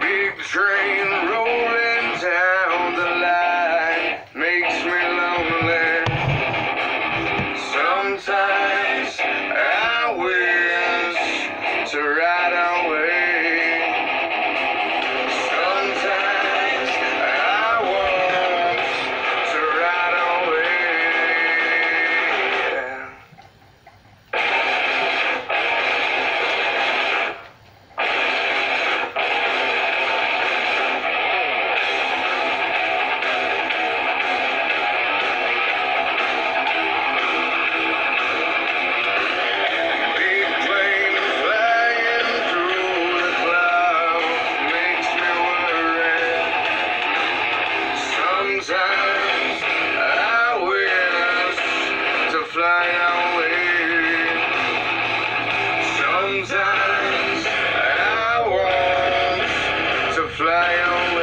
Big train rolling down the line makes me lonely. Sometimes I wish to ride away. Sometimes I want to fly away.